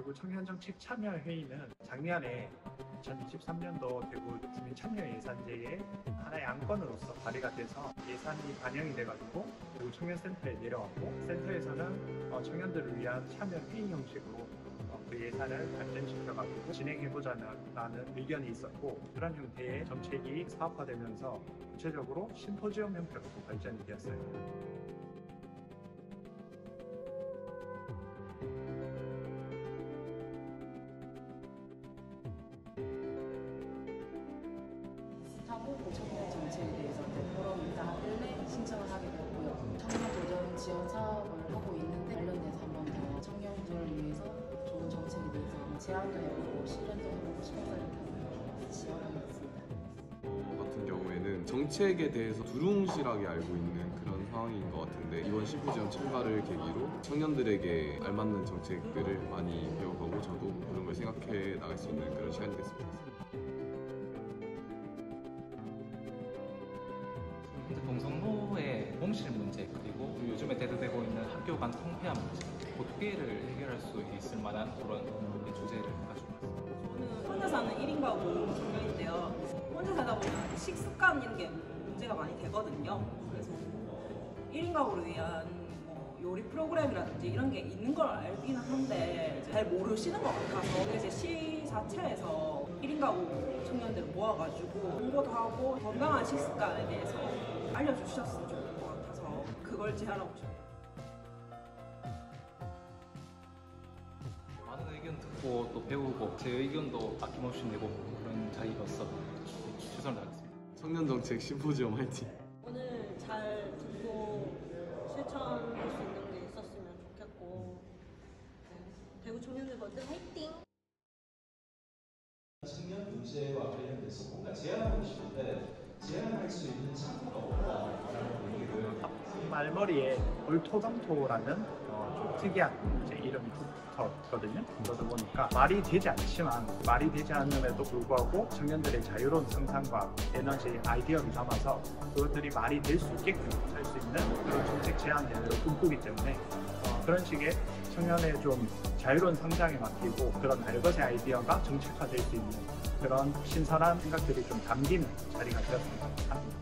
대구 청년정책 참여회의는 작년에 2023년도 대구 주민 참여 예산제의 하나의 안건으로서 발의가 돼서 예산이 반영이 돼가지고 대구 청년센터에 내려왔고 센터에서는 어, 청년들을 위한 참여 회의 형식으로 어, 그 예산을 발전시켜가지고 진행해보자는 의견이 있었고 그런 형태의 정책이 사업화되면서 구체적으로 심포지엄 형태로 발전이 되었어요. 하고 청년 정책에 대해서 있다 하길래 신청을 하게 되었고요. 청년 도전 지원 사업을 하고 있는데 관련돼서 한번 더 청년들을 위해서 좋은 정책에 대해서 제안도 해보고 실현도 해보고 싶어서 이렇게 지원하게 됐습니다. 같은 경우에는 정책에 대해서 두루뭉실하게 알고 있는 그런 상황인 것 같은데 이번 시프지원 참가를 계기로 청년들에게 알맞는 정책들을 많이 배워가고 저도 그런 걸 생각해 나갈 수 있는 그런 시간이 됐습니다. 있는 학교 간 성폐합 문제 그 해결할 수 있을 만한 그런 주제를 가지고. 저는 혼자 사는 1인 가구 청년인데요. 혼자 살다 보면 식습관 이런 게 문제가 많이 되거든요. 그래서 1인 가구를 위한 뭐 요리 프로그램이라든지 이런 게 있는 걸 알기는 한데 잘 모르시는 것 같아서 이제 시자체에서 1인 가구 청년들을 모아가지고 홍보도 하고 건강한 식습관에 대해서 알려주셨으면 좋을 것 같아서 그걸 제안하고 싶어요. 듣고 또 배우고 제 의견도 아낌없이 내고 그런 자리로서 최선을 다하겠습니다. 청년정책 심포지엄 화이팅! 오늘 잘 듣고 실천할 수 있는 게 있었으면 좋겠고 네. 대구 청년들 모두 화이팅! 청년 문제와 관련돼서 뭔가 제안하고 싶은데 제안할 수 있는 창구가 없다라는 얘기를 말머리에 울토당토라는 어, 좀 특이한 이제 이 붙었거든요. 그러다 보니까 말이 되지 않지만 말이 되지 않음에도 불구하고 청년들의 자유로운 상상과 에너지, 아이디어를 담아서 그것들이 말이 될 수 있게끔 할 수 있는 그런 정책 제안을 꿈꾸기 때문에 어, 그런 식의 청년의 좀 자유로운 상상에 맡기고 그런 날것의 아이디어가 정책화될 수 있는 그런 신선한 생각들이 좀 담긴 자리가 되었습니다.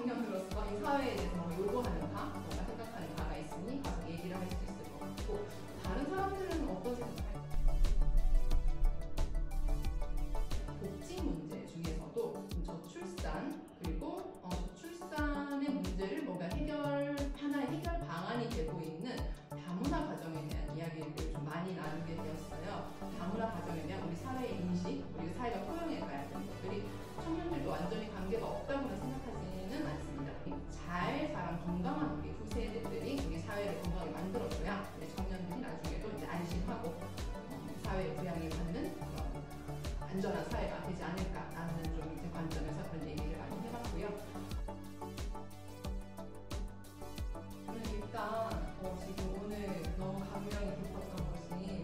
아직은 청년으로서 이 사회에 대해서 뭐 요구하는 바, 뭔가 생각 안전한 사회가 되지 않을까라는 좀 이제 관점에서 그런 얘기를 많이 해봤고요. 저는 일단 어, 지금 오늘 너무 감명이 깊었던 것이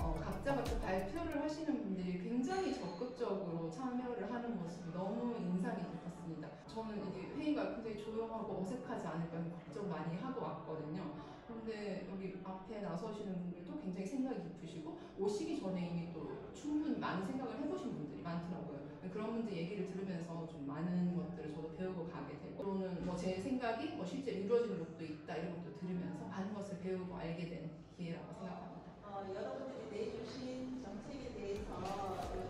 어, 각자가 또 발표를 하시는 분들이 굉장히 적극적으로 참여를 하는 모습이 너무 인상이 깊었습니다. 저는 이게 회의가 굉장히 조용하고 어색하지 않을까 걱정 많이 하고 왔거든요. 그런데 여기 앞에 나서시는 분들도 굉장히 생각이 깊으시고 오시기 전에 이미 또 충분히 많은 생각을 해보신 분들이 많더라고요. 그런 분들 얘기를 들으면서 좀 많은 것들을 저도 배우고 가게 되고 또는 뭐 제 생각이 뭐 실제 이루어지는 것도 있다 이런 것도 들으면서 많은 것을 배우고 알게 된 기회라고 생각합니다. 어, 여러분들이 내주신 정책에 대해서